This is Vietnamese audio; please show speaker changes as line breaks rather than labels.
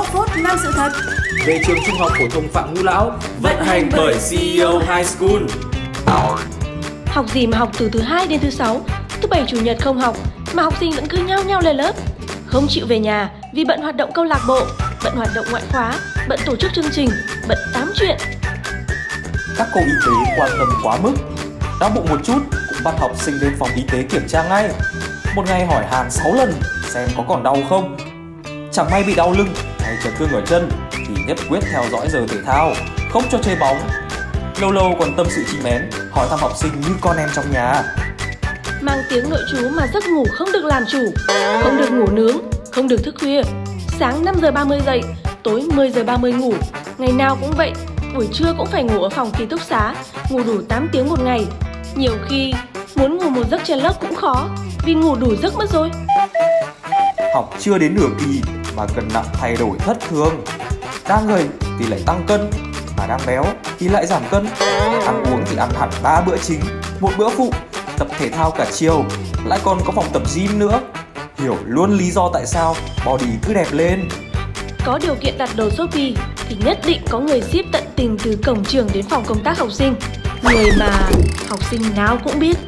bóc phốt năm sự thật
về trường trung học phổ thông Phạm Ngũ Lão vận hành bởi CEO High School.
Học gì mà học từ thứ hai đến thứ sáu, thứ bảy chủ nhật không học mà học sinh vẫn cứ nhau nhau lên lớp, không chịu về nhà vì bận hoạt động câu lạc bộ, bận hoạt động ngoại khóa, bận tổ chức chương trình, bận tám chuyện.
Các cô y tế quan tâm quá mức, đau bụng một chút cũng bắt học sinh đến phòng y tế kiểm tra ngay. Một ngày hỏi hàng 6 lần xem có còn đau không. Chẳng may bị đau lưng hay chấn thương ở chân thì nhất quyết theo dõi giờ thể thao, không cho chơi bóng. Lâu lâu còn tâm sự chim én, hỏi thăm học sinh như con em trong nhà.
Mang tiếng nội chú mà giấc ngủ không được làm chủ, không được ngủ nướng, không được thức khuya. Sáng 5 giờ 30 dậy, tối 10 giờ 30 ngủ. Ngày nào cũng vậy, buổi trưa cũng phải ngủ ở phòng ký túc xá, ngủ đủ 8 tiếng một ngày. Nhiều khi muốn ngủ một giấc trên lớp cũng khó, vì ngủ đủ giấc mất rồi.
Học chưa đến nửa kỳ mà cân nặng thay đổi thất thường. Đang gầy thì lại tăng cân, mà đang béo thì lại giảm cân. Ăn uống thì ăn hẳn 3 bữa chính, một bữa phụ, tập thể thao cả chiều, lại còn có phòng tập gym nữa. Hiểu luôn lý do tại sao body cứ đẹp lên.
Có điều kiện đặt đồ Shopee thì nhất định có người ship tận tình từ cổng trường đến phòng công tác học sinh. Người mà học sinh nào cũng biết